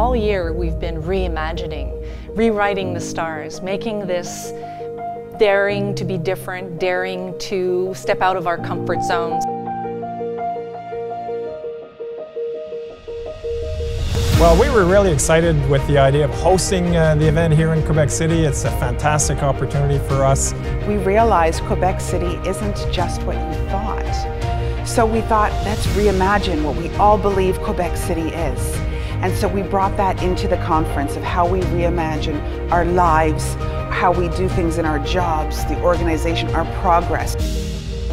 all year we've been reimagining, rewriting the stars, making this daring to be different, daring to step out of our comfort zones. Well, we were really excited with the idea of hosting uh, the event here in Quebec City. It's a fantastic opportunity for us. We realized Quebec City isn't just what you thought. So we thought, let's reimagine what we all believe Quebec City is. And so we brought that into the conference of how we reimagine our lives, how we do things in our jobs, the organization, our progress.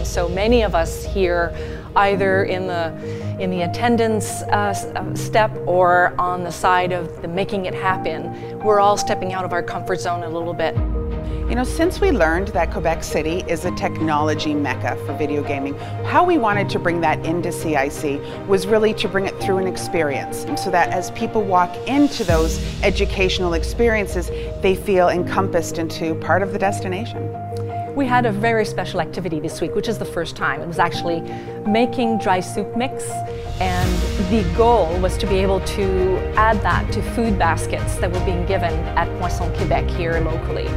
So many of us here, either in the in the attendance uh, step or on the side of the making it happen, we're all stepping out of our comfort zone a little bit. You know, since we learned that Quebec City is a technology mecca for video gaming, how we wanted to bring that into CIC was really to bring it through an experience so that as people walk into those educational experiences, they feel encompassed into part of the destination. We had a very special activity this week, which is the first time. It was actually making dry soup mix, and the goal was to be able to add that to food baskets that were being given at Moisson Québec here locally.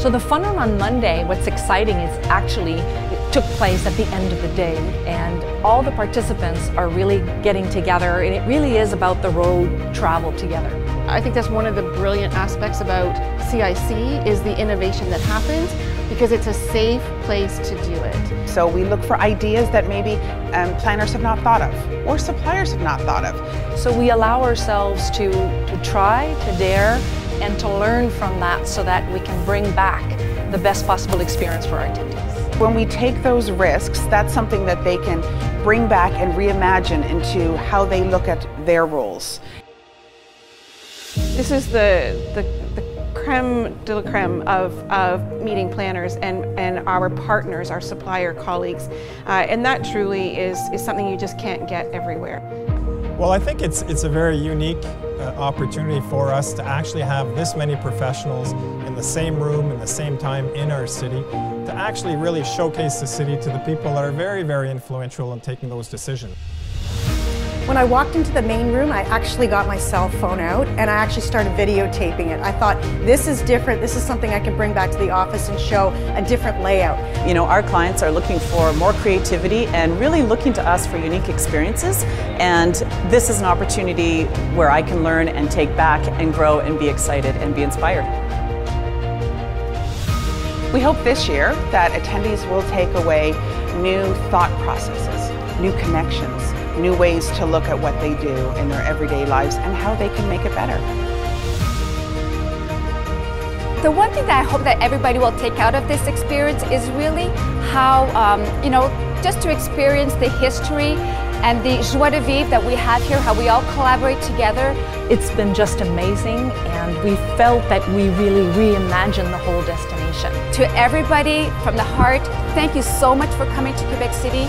So the fun run on Monday, what's exciting is actually it took place at the end of the day and all the participants are really getting together and it really is about the road travel together. I think that's one of the brilliant aspects about CIC is the innovation that happens because it's a safe place to do it. So we look for ideas that maybe um, planners have not thought of or suppliers have not thought of. So we allow ourselves to, to try, to dare, and to learn from that so that we can bring back the best possible experience for our attendees. When we take those risks, that's something that they can bring back and reimagine into how they look at their roles. This is the, the, the creme de la creme of, of meeting planners and, and our partners, our supplier colleagues. Uh, and that truly is, is something you just can't get everywhere. Well, I think it's, it's a very unique opportunity for us to actually have this many professionals in the same room, in the same time in our city, to actually really showcase the city to the people that are very, very influential in taking those decisions. When I walked into the main room, I actually got my cell phone out and I actually started videotaping it. I thought, this is different. This is something I can bring back to the office and show a different layout. You know, our clients are looking for more creativity and really looking to us for unique experiences. And this is an opportunity where I can learn and take back and grow and be excited and be inspired. We hope this year that attendees will take away new thought processes, new connections, new ways to look at what they do in their everyday lives and how they can make it better. The one thing that I hope that everybody will take out of this experience is really how, um, you know, just to experience the history and the joie de vivre that we have here, how we all collaborate together. It's been just amazing and we felt that we really reimagined the whole destination. To everybody from the heart, thank you so much for coming to Quebec City.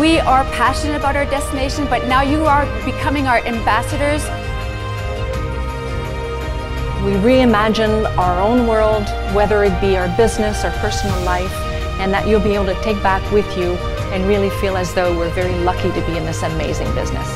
We are passionate about our destination, but now you are becoming our ambassadors. We reimagine our own world, whether it be our business or personal life, and that you'll be able to take back with you and really feel as though we're very lucky to be in this amazing business.